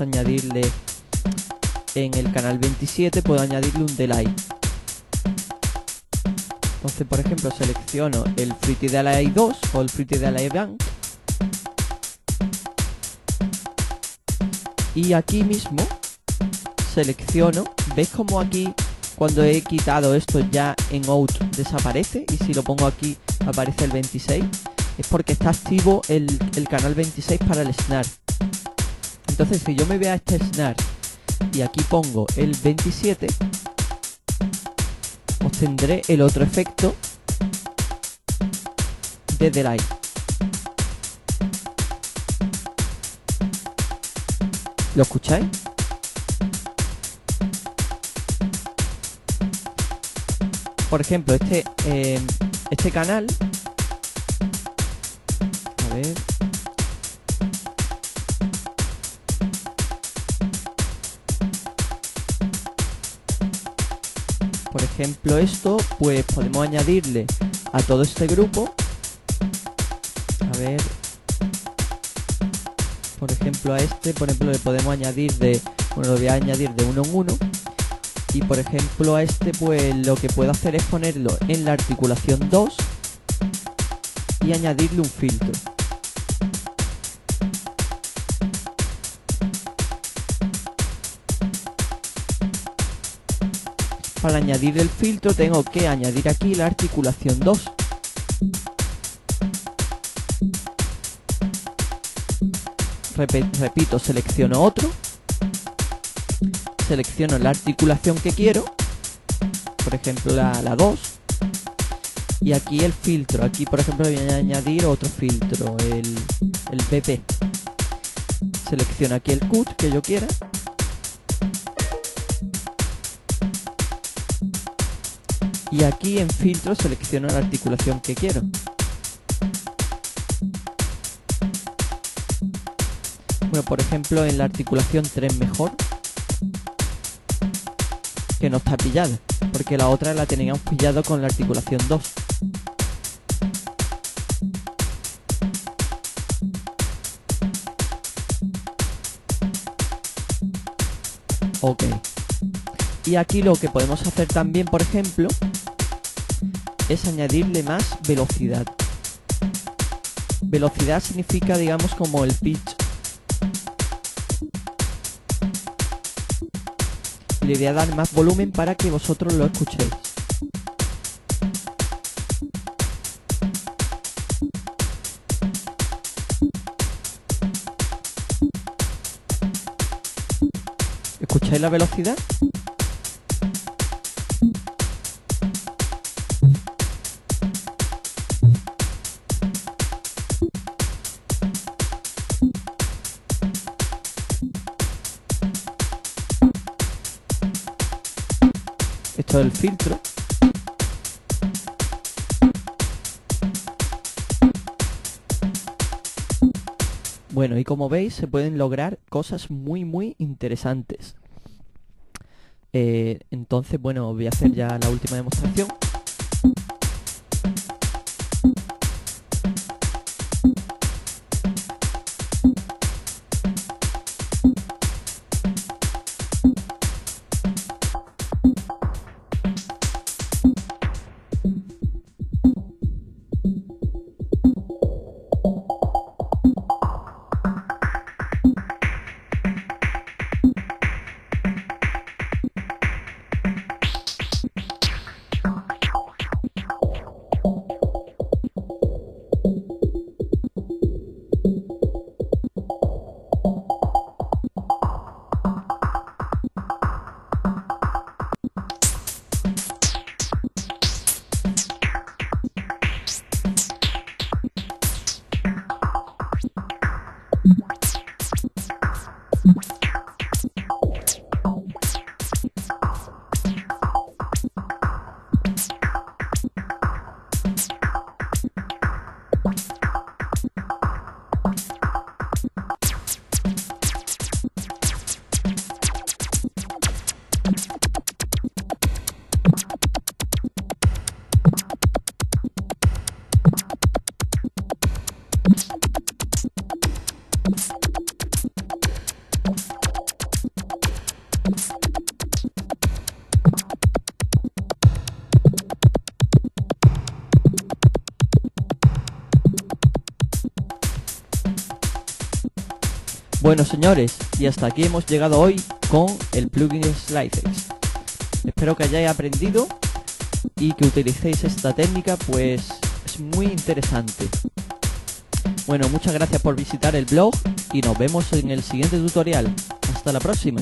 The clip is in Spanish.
añadirle en el canal 27 puedo añadirle un delay. Entonces por ejemplo selecciono el Fruity Delay 2 o el Fruity Delay Bank. Y aquí mismo selecciono ¿veis como aquí cuando he quitado esto ya en out desaparece y si lo pongo aquí aparece el 26 es porque está activo el, el canal 26 para el snare entonces si yo me voy a snare y aquí pongo el 27 obtendré el otro efecto de delay ¿lo escucháis? por ejemplo este eh, este canal a ver ejemplo esto pues podemos añadirle a todo este grupo. A ver. Por ejemplo a este por ejemplo le podemos añadir de bueno lo voy a añadir de uno en uno. Y por ejemplo a este pues lo que puedo hacer es ponerlo en la articulación 2 y añadirle un filtro para añadir el filtro tengo que añadir aquí la articulación 2 repito, selecciono otro. Selecciono la articulación que quiero. Por ejemplo la, la 2 y aquí el filtro. Aquí por ejemplo voy a añadir otro filtro el, el PP selecciono aquí el cut que yo quiera y aquí en filtro selecciono la articulación que quiero. Bueno por ejemplo en la articulación 3 mejor que no está pillada porque la otra la teníamos pillado con la articulación 2 ok y aquí lo que podemos hacer también por ejemplo es añadirle más velocidad velocidad significa digamos como el pitch le voy a dar más volumen para que vosotros lo escuchéis. ¿Escucháis la velocidad? Esto del filtro. Bueno y como veis se pueden lograr cosas muy muy interesantes. Eh, entonces bueno voy a hacer ya la última demostración Bueno señores, y hasta aquí hemos llegado hoy con el plugin SlideX. Espero que hayáis aprendido y que utilicéis esta técnica pues es muy interesante. Bueno, muchas gracias por visitar el blog y nos vemos en el siguiente tutorial. Hasta la próxima.